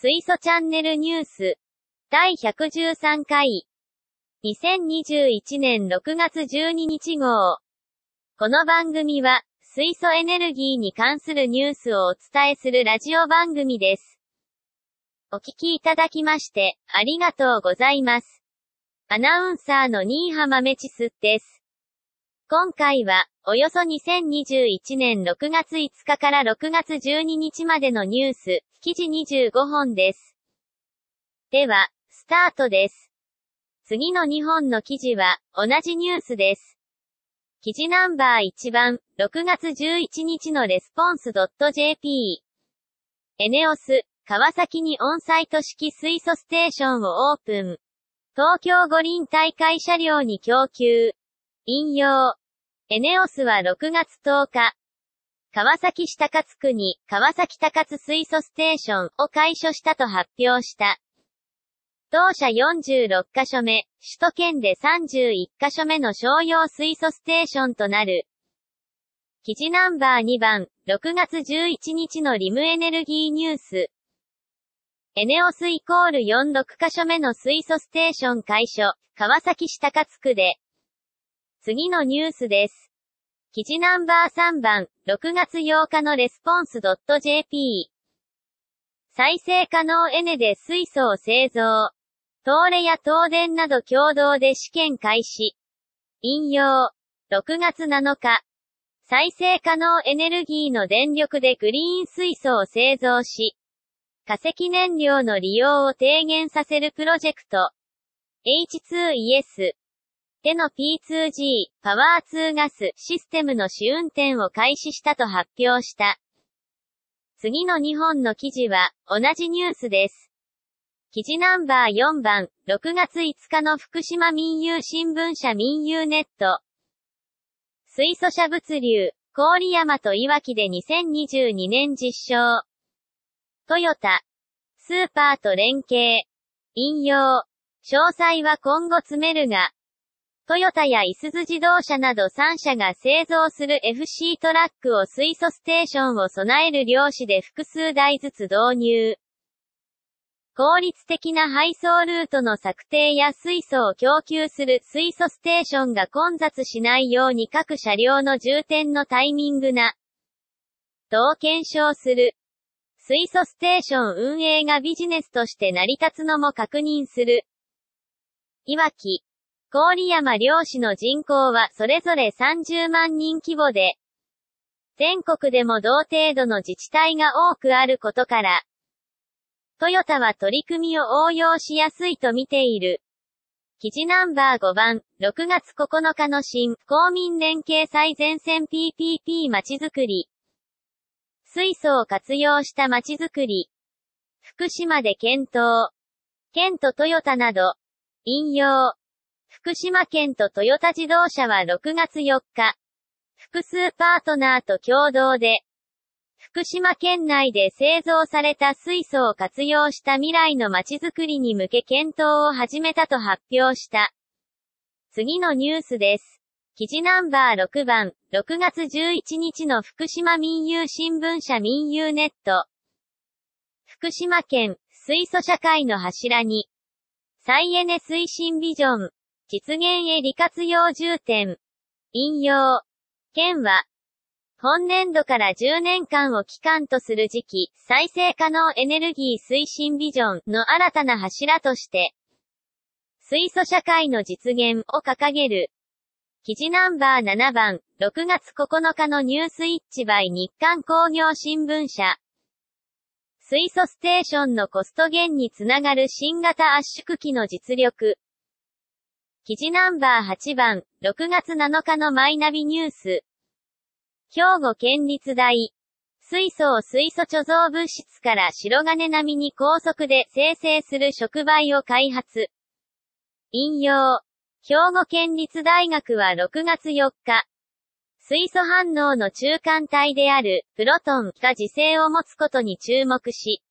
水素チャンネルニュース。第113回。2021年6月12日号。この番組は、水素エネルギーに関するニュースをお伝えするラジオ番組です。お聞きいただきまして、ありがとうございます。アナウンサーの新浜メチスです。今回は、およそ2021年6月5日から6月12日までのニュース、記事25本です。では、スタートです。次の2本の記事は、同じニュースです。記事ナンバー1番、6月11日のレスポンス .jp。エネオス、川崎にオンサイト式水素ステーションをオープン。東京五輪大会車両に供給。引用。エネオスは6月10日、川崎市高津区に川崎高津水素ステーションを開所したと発表した。当社46カ所目、首都圏で31カ所目の商用水素ステーションとなる。記事ナンバー2番、6月11日のリムエネルギーニュース。エネオスイコール46カ所目の水素ステーション開所、川崎市高津区で、次のニュースです。記事ナンバー3番、6月8日のレスポンス .jp。再生可能エネで水素を製造。東レや東電など共同で試験開始。引用。6月7日。再生可能エネルギーの電力でグリーン水素を製造し、化石燃料の利用を低減させるプロジェクト。H2ES での P2G、パワー2ガスシステムの試運転を開始したと発表した。次の2本の記事は、同じニュースです。記事ナンバー4番、6月5日の福島民友新聞社民友ネット。水素車物流、郡山と岩木で2022年実証。トヨタ、スーパーと連携。引用。詳細は今後詰めるが、トヨタやイスズ自動車など3社が製造する FC トラックを水素ステーションを備える漁師で複数台ずつ導入。効率的な配送ルートの策定や水素を供給する水素ステーションが混雑しないように各車両の充填のタイミングな、と検証する。水素ステーション運営がビジネスとして成り立つのも確認する。いわき、郡山漁師の人口はそれぞれ30万人規模で、全国でも同程度の自治体が多くあることから、トヨタは取り組みを応用しやすいと見ている。記事ナンバー5番、6月9日の新、公民連携最前線 PPP まちづくり。水素を活用したまちづくり。福島で検討。県とトヨタなど。引用。福島県とトヨタ自動車は6月4日、複数パートナーと共同で、福島県内で製造された水素を活用した未来の街づくりに向け検討を始めたと発表した。次のニュースです。記事ナンバー6番、6月11日の福島民友新聞社民友ネット。福島県、水素社会の柱に、再エネ推進ビジョン、実現へ利活用重点。引用。県は、本年度から10年間を期間とする時期、再生可能エネルギー推進ビジョンの新たな柱として、水素社会の実現を掲げる。記事ナンバー7番、6月9日のニュースイッチバイ日刊工業新聞社。水素ステーションのコスト減につながる新型圧縮機の実力。記事ナンバー8番、6月7日のマイナビニュース。兵庫県立大。水素を水素貯蔵物質から白金並みに高速で生成する触媒を開発。引用。兵庫県立大学は6月4日。水素反応の中間体である、プロトンが磁性を持つことに注目し、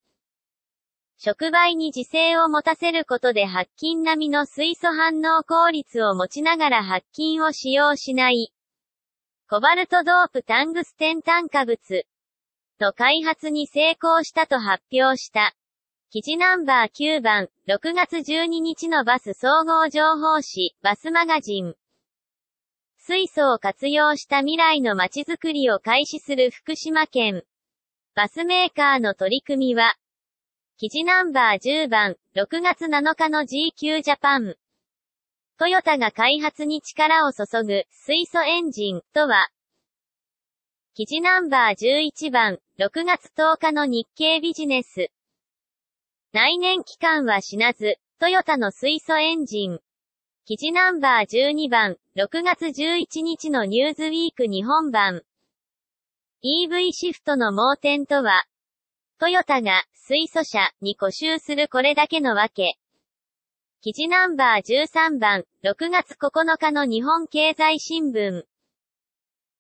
触媒に磁性を持たせることで発菌並みの水素反応効率を持ちながら発菌を使用しない。コバルトドープタングステン炭化物。と開発に成功したと発表した。記事ナンバー9番、6月12日のバス総合情報誌、バスマガジン。水素を活用した未来の街づくりを開始する福島県。バスメーカーの取り組みは、記事ナンバー10番、6月7日の GQ ジャパン。トヨタが開発に力を注ぐ水素エンジンとは、記事ナンバー11番、6月10日の日経ビジネス。内燃機関は死なず、トヨタの水素エンジン。記事ナンバー12番、6月11日のニューズウィーク日本版。EV シフトの盲点とは、トヨタが水素車に固執するこれだけのわけ。記事ナンバー13番、6月9日の日本経済新聞。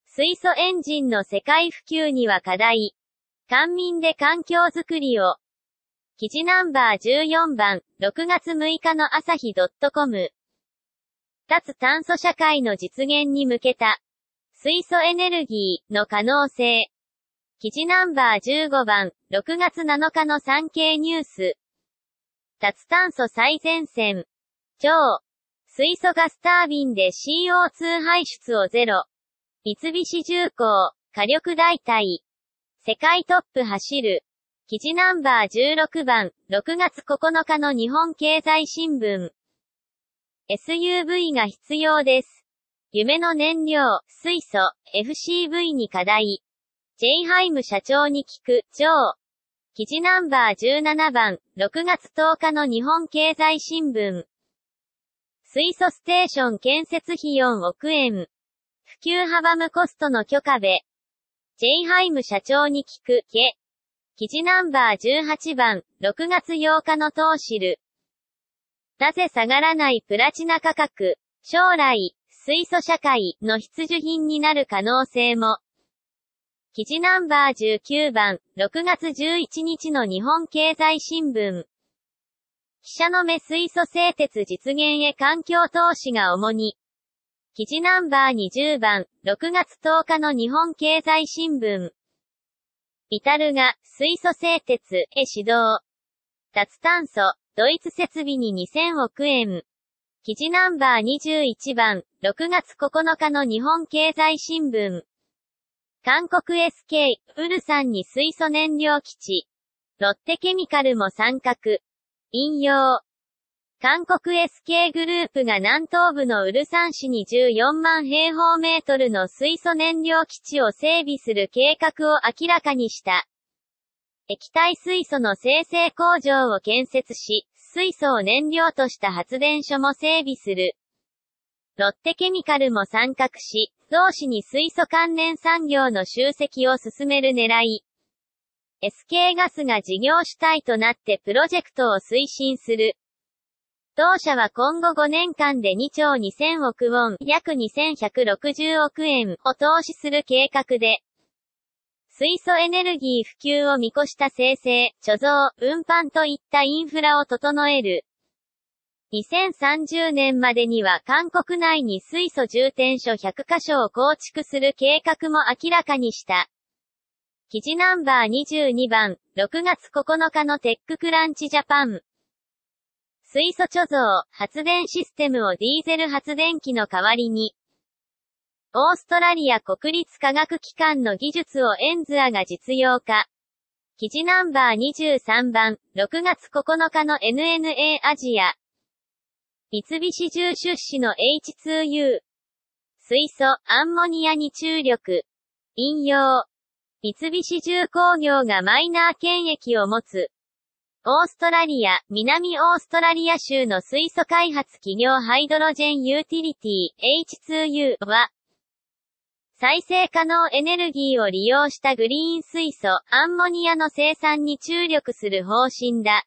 水素エンジンの世界普及には課題。官民で環境づくりを。記事ナンバー14番、6月6日の朝日 .com。脱炭素社会の実現に向けた、水素エネルギーの可能性。記事ナンバー15番、6月7日の産経ニュース。脱炭素最前線。超。水素ガスタービンで CO2 排出をゼロ。三菱重工、火力代替。世界トップ走る。記事ナンバー16番、6月9日の日本経済新聞。SUV が必要です。夢の燃料、水素、FCV に課題。ジェイハイム社長に聞く、超。記事ナンバー17番、6月10日の日本経済新聞。水素ステーション建設費4億円。普及阻むコストの許可べ。ジェイハイム社長に聞く、け。記事ナンバー18番、6月8日の投資る。なぜ下がらないプラチナ価格、将来、水素社会の必需品になる可能性も。記事ナンバー19番、6月11日の日本経済新聞。記者の目水素製鉄実現へ環境投資が主に。記事ナンバー20番、6月10日の日本経済新聞。イタルが、水素製鉄へ指導。脱炭素、ドイツ設備に2000億円。記事ナンバー21番、6月9日の日本経済新聞。韓国 SK、ウルサンに水素燃料基地。ロッテケミカルも参画。引用。韓国 SK グループが南東部のウルサン市に14万平方メートルの水素燃料基地を整備する計画を明らかにした。液体水素の生成工場を建設し、水素を燃料とした発電所も整備する。ロッテケミカルも参画し、同市に水素関連産業の集積を進める狙い。SK ガスが事業主体となってプロジェクトを推進する。同社は今後5年間で2兆2000億ウォン、約2160億円を投資する計画で、水素エネルギー普及を見越した生成、貯蔵、運搬といったインフラを整える。2030年までには韓国内に水素充填所100カ所を構築する計画も明らかにした。記事ナンバー22番、6月9日のテッククランチジャパン。水素貯蔵、発電システムをディーゼル発電機の代わりに、オーストラリア国立科学機関の技術をエンズアが実用化。記事ナンバー23番、6月9日の NNA アジア。三菱重出資の H2U。水素、アンモニアに注力。引用。三菱重工業がマイナー権益を持つ。オーストラリア、南オーストラリア州の水素開発企業ハイドロジェンユーティリティ H2U は、再生可能エネルギーを利用したグリーン水素、アンモニアの生産に注力する方針だ。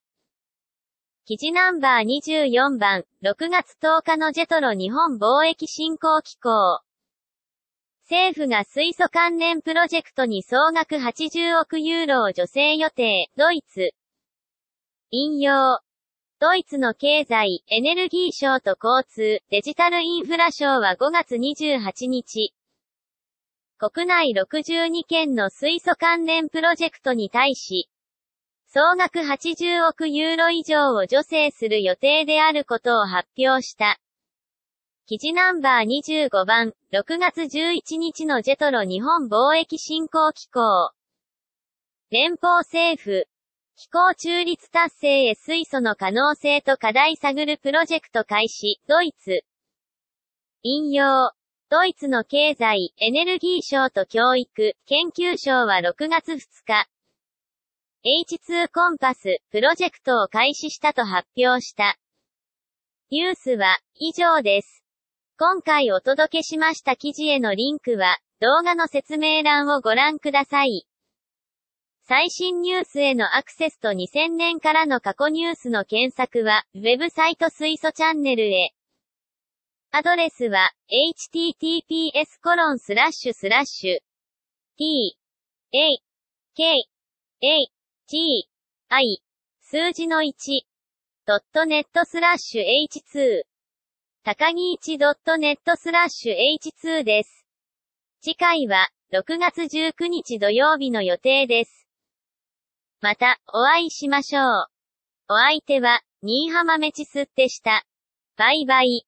記事ナンバー24番、6月10日のジェトロ日本貿易振興機構。政府が水素関連プロジェクトに総額80億ユーロを助成予定、ドイツ。引用。ドイツの経済、エネルギー省と交通、デジタルインフラ省は5月28日、国内62件の水素関連プロジェクトに対し、総額80億ユーロ以上を助成する予定であることを発表した。記事ナンバー25番、6月11日のジェトロ日本貿易振興機構。連邦政府。気候中立達成へ水素の可能性と課題探るプロジェクト開始、ドイツ。引用。ドイツの経済、エネルギー省と教育、研究省は6月2日、H2 コンパス、プロジェクトを開始したと発表した。ニュースは、以上です。今回お届けしました記事へのリンクは、動画の説明欄をご覧ください。最新ニュースへのアクセスと2000年からの過去ニュースの検索は、ウェブサイト水素チャンネルへ。アドレスは、https コロンスラッシュスラッシュ t a k a t, i, 数字の1、ドットネットスラッシュ h2、高木1ドットネットスラッシュ h2 です。次回は、6月19日土曜日の予定です。また、お会いしましょう。お相手は、新浜メチスでした。バイバイ。